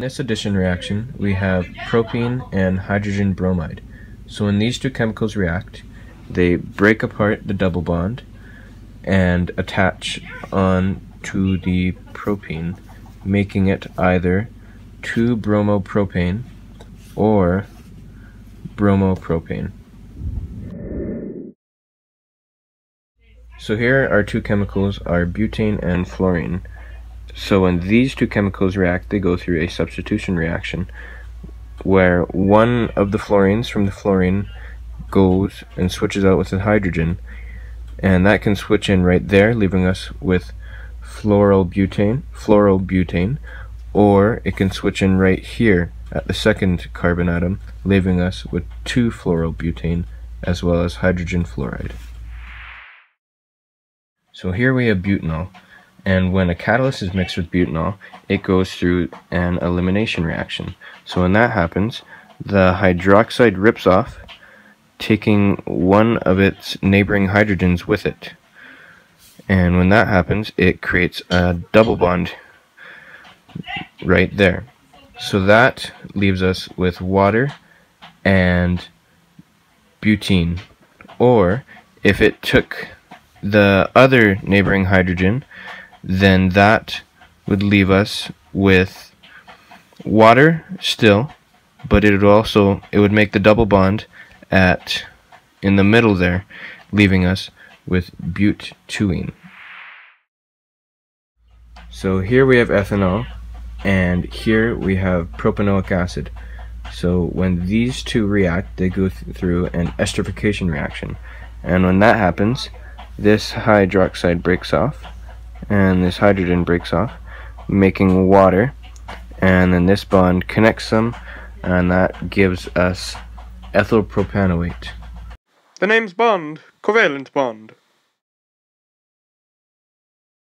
in this addition reaction, we have propene and hydrogen bromide. So when these two chemicals react, they break apart the double bond and attach on to the propene, making it either 2-bromopropane or bromopropane. So here our two chemicals are butane and fluorine. So when these two chemicals react, they go through a substitution reaction where one of the fluorines from the fluorine goes and switches out with the hydrogen and that can switch in right there leaving us with fluorobutane, fluoral butane or it can switch in right here at the second carbon atom leaving us with 2-fluorobutane as well as hydrogen fluoride. So here we have butanol, and when a catalyst is mixed with butanol, it goes through an elimination reaction. So when that happens, the hydroxide rips off, taking one of its neighboring hydrogens with it. And when that happens, it creates a double bond right there. So that leaves us with water and butene. Or if it took the other neighboring hydrogen, then that would leave us with water still, but it would also it would make the double bond at in the middle there, leaving us with butene. So here we have ethanol, and here we have propanoic acid. So when these two react, they go th through an esterification reaction. And when that happens, this hydroxide breaks off and this hydrogen breaks off making water and then this bond connects them and that gives us ethyl propanoate. The name's Bond, covalent bond.